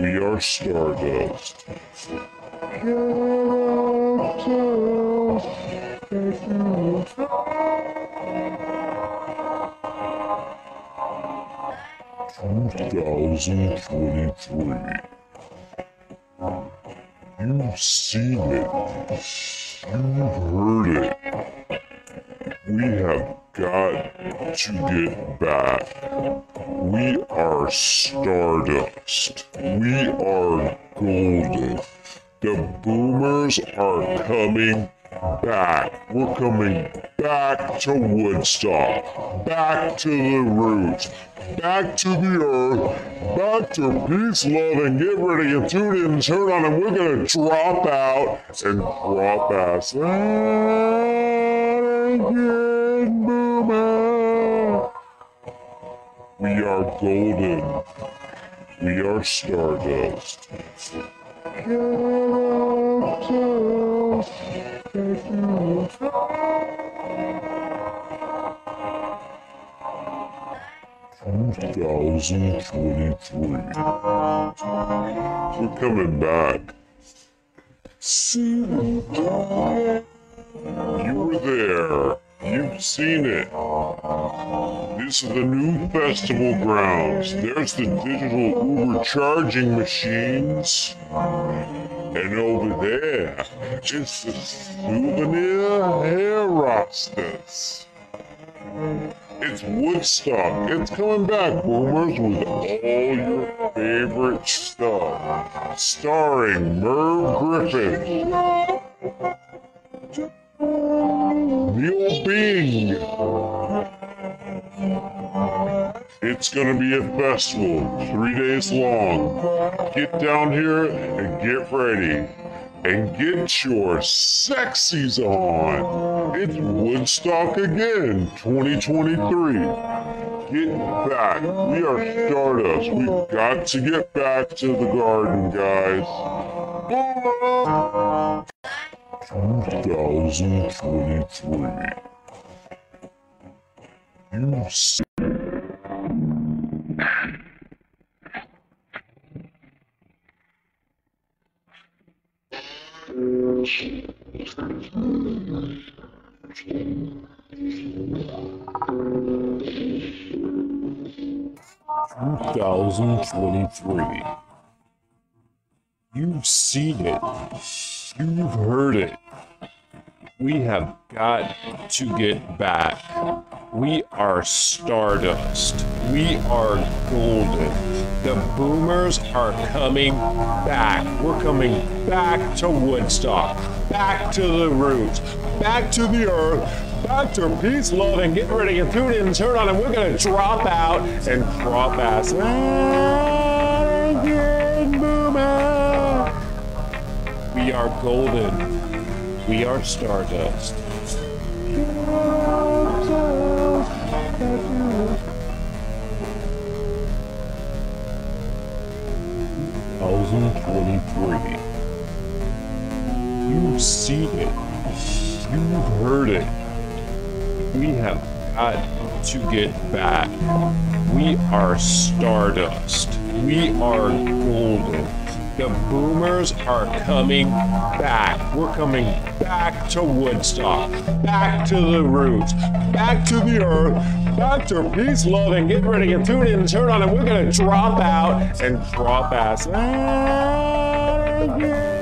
We are Stardust. Two thousand twenty-three. You've seen it. You've heard it. We have got to get back. We are Stardust. We are golden. The boomers are coming back. We're coming back to Woodstock. Back to the roots. Back to the earth. Back to peace, love, and get ready and tune in and turn on, and we're gonna drop out and drop ass. Again, We are golden. We are stardust. Two thousand twenty-three. We're coming back. See, you were there. You've seen it. This is the new festival grounds. There's the digital Uber charging machines. And over there, it's the souvenir hair rosters. It's Woodstock. It's coming back, boomers, with all your favorite stuff. Starring Merv Griffin, It's gonna be a festival, three days long. Get down here and get ready. And get your sexies on. It's Woodstock again, 2023. Get back. We are Stardust. We've got to get back to the garden, guys. 2023. You see. Two thousand twenty-three. You've seen it. You've heard it. We have got to get back. We are Stardust. We are golden. The boomers are coming back. We're coming back to Woodstock, back to the roots, back to the earth, back to peace, love, and get ready and tune in and turn on, and we're going to drop out and drop ass. Again, boomer. We are golden. We are Stardust. Thousand twenty-three. You've seen it. You've heard it. We have got to get back. We are Stardust. We are golden. The boomers are coming back. We're coming back to Woodstock, back to the roots, back to the earth, back to peace, love, and get ready and tune in and turn on, and we're going to drop out and drop ass. Again,